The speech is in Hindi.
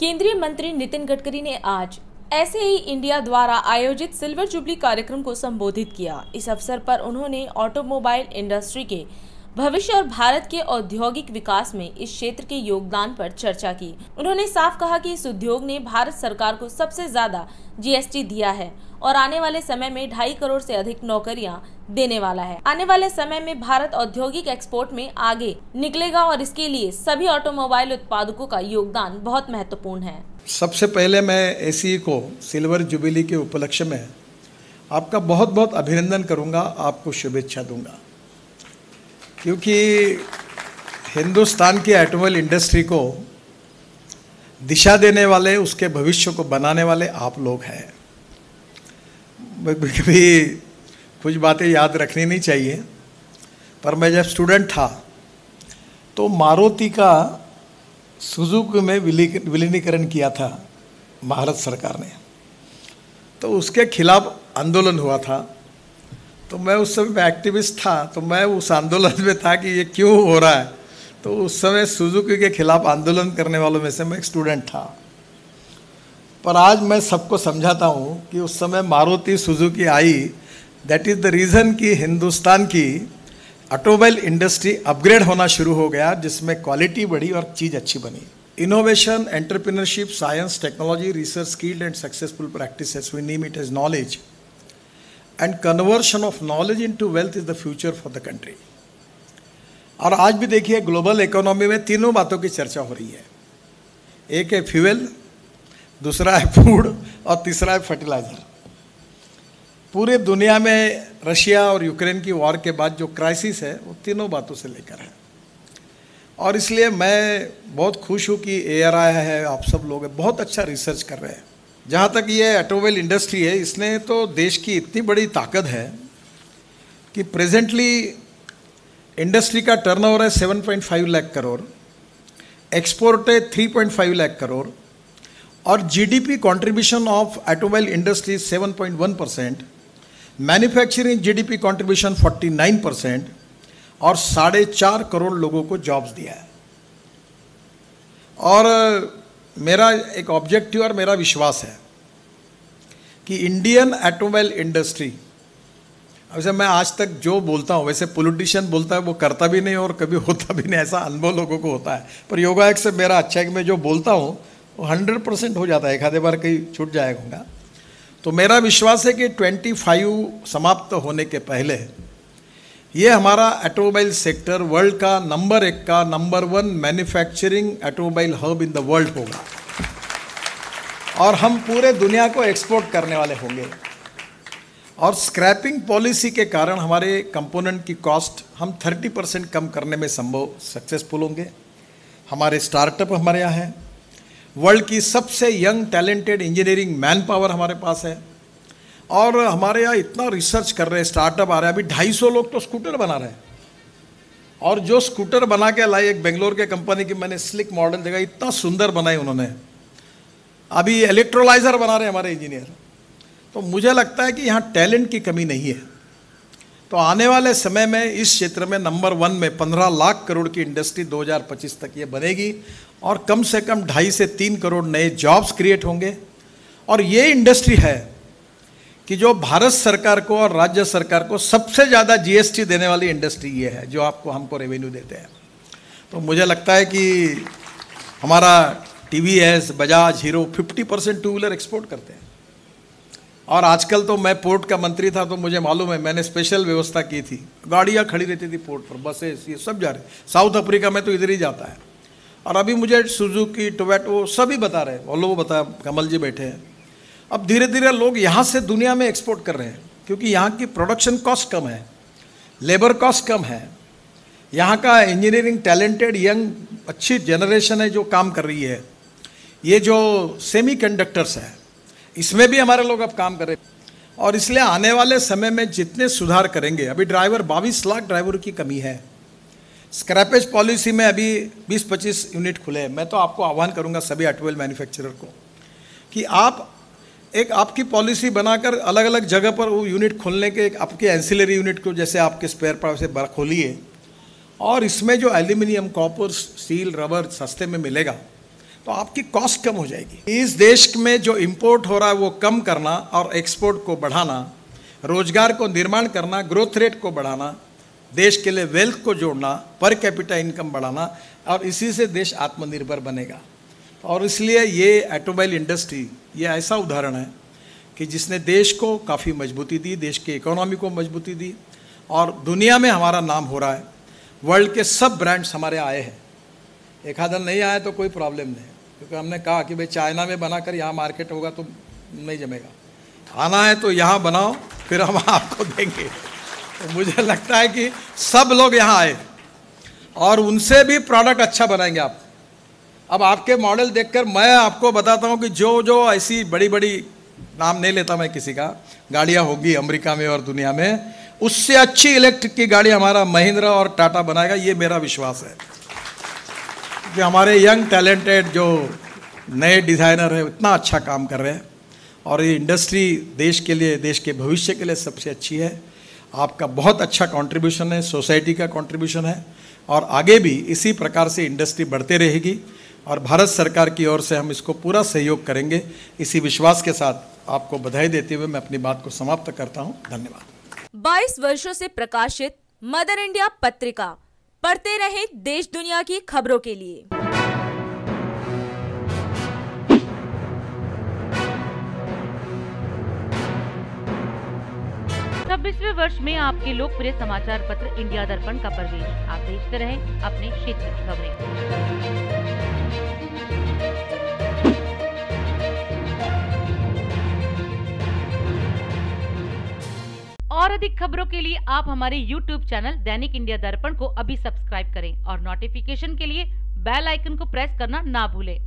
केंद्रीय मंत्री नितिन गडकरी ने आज ऐसे ही इंडिया द्वारा आयोजित सिल्वर जुबली कार्यक्रम को संबोधित किया। इस अवसर पर उन्होंने ऑटोमोबाइल इंडस्ट्री के भविष्य और भारत के औद्योगिक विकास में इस क्षेत्र के योगदान पर चर्चा की। उन्होंने साफ़ कहा कि इस उद्योग ने भारत सरकार को सबसे ज़्यादा जीएसटी दिया है। और आने वाले समय में ढाई करोड़ से अधिक नौकरियाँ देने वाला है। आने वाले समय में भारत औद्योगिक एक्सपोर्ट में आगे निकलेगा और इसके लिए सभी ऑटोमोबाइल उत्पादकों का योगदान बहुत महत्वपूर्ण है। सबसे पहले मैं एसी को सिल्वर जुबिली के उपलक्ष्य में आपका बहुत बहुत अभिनंदन करूँगा, आपको शुभेच्छा दूँगा। क्योंकि हिंदुस्तान की ऑटोमोबाइल इंडस्ट्री को दिशा देने वाले, उसके भविष्य को बनाने वाले आप लोग हैं। कभी कुछ बातें याद रखनी नहीं चाहिए। पर मैं जब स्टूडेंट था तो मारुति का सुजुकी में विलीनीकरण किया था भारत सरकार ने। तो उसके खिलाफ आंदोलन हुआ था। तो मैं उस समय एक्टिविस्ट था तो मैं उस आंदोलन में था कि ये क्यों हो रहा है। तो उस समय सुजुकी के खिलाफ आंदोलन करने वालों में से मैं एक स्टूडेंट था। पर आज मैं सबको समझाता हूँ कि उस समय मारुति सुजुकी आई। दैट इज़ द रीज़न कि हिंदुस्तान की ऑटोमोबाइल इंडस्ट्री अपग्रेड होना शुरू हो गया, जिसमें क्वालिटी बढ़ी और चीज़ अच्छी बनी। Innovation entrepreneurship science technology research skilled and successful practice we name it as knowledge and conversion of knowledge into wealth is the future for the country और आज भी देखिए ग्लोबल इकोनॉमी में तीनों बातों की चर्चा हो रही है। एक है फ्यूल दूसरा है फ़ूड और तीसरा है फर्टिलाइज़र पूरे दुनिया में रशिया और यूक्रेन की वॉर के बाद जो क्राइसिस है, वो तीनों बातों से लेकर है। और इसलिए मैं बहुत खुश हूँ कि ए है, आप सब लोग बहुत अच्छा रिसर्च कर रहे हैं। जहाँ तक ये ऑटोमोबाइल इंडस्ट्री है, इसने तो देश की इतनी बड़ी ताकत है कि प्रेजेंटली इंडस्ट्री का टर्नओवर है 7.5 लाख करोड़ एक्सपोर्ट है 3.5 लाख करोड़ और GDP contribution of automobile industry 7.1 percent manufacturing GDP contribution 49 percent और साढ़े चार करोड़ लोगों को जॉब्स दिया है। और मेरा एक ऑब्जेक्टिव और मेरा विश्वास है कि इंडियन ऑटोमोबाइल इंडस्ट्री वैसे मैं आज तक जो बोलता हूँ, वैसे पॉलिटिशियन बोलता है, वो करता भी नहीं और कभी होता भी नहीं, ऐसा अनुभव लोगों को होता है। पर योगा एक से मेरा अच्छा है कि मैं जो बोलता हूँ वो हंड्रेड परसेंट हो जाता है। एक आधे बार कहीं छूट जाएगा। तो मेरा विश्वास है कि ट्वेंटी फाइव समाप्त होने के पहले ये हमारा ऑटोमोबाइल सेक्टर वर्ल्ड का नंबर एक का number one manufacturing automobile hub in the world होगा। और हम पूरे दुनिया को एक्सपोर्ट करने वाले होंगे। और स्क्रैपिंग पॉलिसी के कारण हमारे कंपोनेंट की कॉस्ट हम 30 परसेंट कम करने में संभव सक्सेसफुल होंगे। हमारे स्टार्टअप हमारे यहाँ हैं। वर्ल्ड की सबसे young talented engineering man power हमारे पास है। और हमारे यहाँ इतना रिसर्च कर रहे हैं, स्टार्टअप आ रहे हैं। अभी ढाई सौ लोग तो स्कूटर बना रहे हैं। और जो स्कूटर बना के लाई एक बेंगलोर के कंपनी की, मैंने स्लिक मॉडल देखा, इतना सुंदर बनाई उन्होंने। अभी इलेक्ट्रोलाइजर बना रहे हैं हमारे इंजीनियर तो मुझे लगता है कि यहाँ टैलेंट की कमी नहीं है। तो आने वाले समय में इस क्षेत्र में नंबर वन में पंद्रह लाख करोड़ की इंडस्ट्री 2025 तक ये बनेगी और कम से कम ढाई से तीन करोड़ नए जॉब्स क्रिएट होंगे। और ये इंडस्ट्री है कि जो भारत सरकार को और राज्य सरकार को सबसे ज़्यादा जीएसटी देने वाली इंडस्ट्री ये है, जो आपको, हमको रेवेन्यू देते हैं। तो मुझे लगता है कि हमारा T V S Bajaj, Hero 50 percent two wheeler export करते हैं। और आजकल तो मैं पोर्ट का मंत्री था तो मुझे मालूम है, मैंने स्पेशल व्यवस्था की थी। गाड़ियाँ खड़ी रहती थी पोर्ट पर बसेस ये सब जा रहे साउथ अफ्रीका में तो इधर ही जाता है। और अभी मुझे सुजुकी टोबैटो सभी बता रहे हैं। वो बता कमल जी बैठे हैं। अब धीरे धीरे लोग यहाँ से दुनिया में एक्सपोर्ट कर रहे हैं, क्योंकि यहाँ की प्रोडक्शन कॉस्ट कम है लेबर कॉस्ट कम है। यहाँ का इंजीनियरिंग टैलेंटेड यंग अच्छी जनरेशन है जो काम कर रही है। ये जो सेमी कंडक्टर्स है इसमें भी हमारे लोग अब काम कर रहे हैं। और इसलिए आने वाले समय में जितने सुधार करेंगे, अभी ड्राइवर, बाईस लाख ड्राइवर की कमी है। स्क्रैपेज पॉलिसी में अभी 20-25 यूनिट खुले हैं। मैं तो आपको आह्वान करूँगा सभी ऑटोमोबाइल मैन्युफैक्चरर को कि आप एक आपकी पॉलिसी बनाकर अलग अलग जगह पर वो यूनिट खोलने के आपके एंसिलरी यूनिट को जैसे आपके स्पेयर पार्ट से खोलिए। और इसमें जो एल्यूमिनियम, कॉपर, स्टील, रबर सस्ते में मिलेगा तो आपकी कॉस्ट कम हो जाएगी। इस देश में जो इंपोर्ट हो रहा है, वो कम करना और एक्सपोर्ट को बढ़ाना, रोज़गार को निर्माण करना ग्रोथ रेट को बढ़ाना, देश के लिए वेल्थ को जोड़ना पर कैपिटा इनकम बढ़ाना और इसी से देश आत्मनिर्भर बनेगा। और इसलिए ये ऑटोमोबाइल इंडस्ट्री ये ऐसा उदाहरण है कि जिसने देश को काफ़ी मजबूती दी, देश की इकोनॉमी को मजबूती दी और दुनिया में हमारा नाम हो रहा है। वर्ल्ड के सब ब्रांड्स हमारे आए हैं। एक आधा नहीं आए तो कोई प्रॉब्लम नहीं क्योंकि हमने कहा कि भाई चाइना में बनाकर यहाँ मार्केट होगा तो नहीं जमेगा। आना है तो यहाँ बनाओ, फिर हम आपको देंगे। तो मुझे लगता है कि सब लोग यहाँ आए और उनसे भी प्रोडक्ट अच्छा बनाएँगे आप। अब आपके मॉडल देखकर मैं आपको बताता हूँ कि जो जो ऐसी बड़ी बड़ी नाम नहीं लेता मैं किसी का। गाड़ियाँ होगी अमेरिका में और दुनिया में। उससे अच्छी इलेक्ट्रिक की गाड़ी हमारा महिंद्रा और टाटा बनाएगा, ये मेरा विश्वास है। कि हमारे यंग टैलेंटेड जो नए डिज़ाइनर है, इतना अच्छा काम कर रहे हैं। और ये इंडस्ट्री देश के लिए, देश के भविष्य के लिए सबसे अच्छी है। आपका बहुत अच्छा कंट्रीब्यूशन है सोसाइटी का कंट्रीब्यूशन है। और आगे भी इसी प्रकार से इंडस्ट्री बढ़ते रहेगी। और भारत सरकार की ओर से हम इसको पूरा सहयोग करेंगे। इसी विश्वास के साथ आपको बधाई देते हुए मैं अपनी बात को समाप्त करता हूँ। धन्यवाद। 22 वर्षों से प्रकाशित मदर इंडिया पत्रिका। पढ़ते रहे देश दुनिया की खबरों के लिए। छब्बीसवे वर्ष में आपके लोकप्रिय समाचार पत्र इंडिया दर्पण का प्रवेश। आप देखते रहे अपने क्षेत्र की खबरें। और अधिक खबरों के लिए आप हमारे यूट्यूब चैनल दैनिक इंडिया दर्पण को अभी सब्सक्राइब करें और नोटिफिकेशन के लिए बेल आइकन को प्रेस करना ना भूलें।